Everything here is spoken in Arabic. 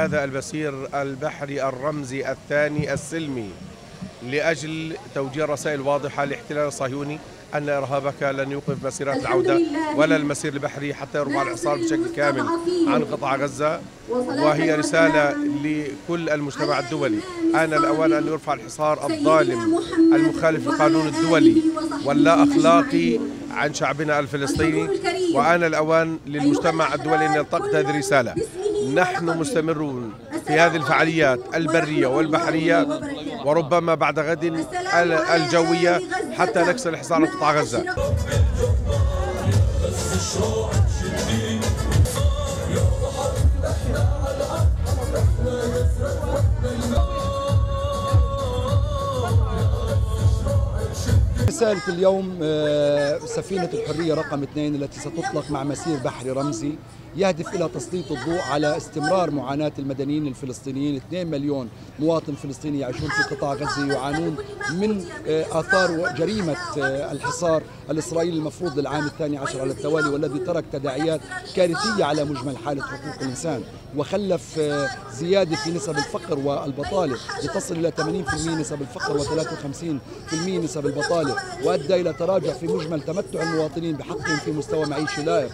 هذا المسير البحري الرمزي الثاني السلمي لأجل توجيه رسائل واضحة للاحتلال الصهيوني أن إرهابك لن يوقف مسيرات العودة ولا المسير البحري حتى يرفع الحصار بشكل كامل عن قطاع غزة وهي رسالة لكل المجتمع الدولي. آن الأوان أن يرفع الحصار الظالم المخالف للقانون الدولي واللا أخلاقي عن شعبنا الفلسطيني. وآن الأوان للمجتمع الدولي أن يلتقط هذه الرسالة. نحن مستمرون في هذه الفعاليات البرية والبحرية وربما بعد غد الجوية حتى نكسر الحصار على قطاع غزة. رسالة اليوم آه، سفينة الحرية رقم اثنين التي ستطلق مع مسير بحري رمزي يهدف إلى تسليط الضوء على استمرار معاناة المدنيين الفلسطينيين. 2 مليون مواطن فلسطيني يعيشون في قطاع غزة يعانون من آه، آثار جريمة آه، الحصار الإسرائيلي المفروض للعام الثاني عشر على التوالي والذي ترك تداعيات كارثية على مجمل حالة حقوق الإنسان. وخلف زيادة في نسب الفقر والبطالة لتصل إلى 80% نسب الفقر و53% نسب البطالة. وأدى إلى تراجع في مجمل تمتع المواطنين بحقهم في مستوى معيشي لائق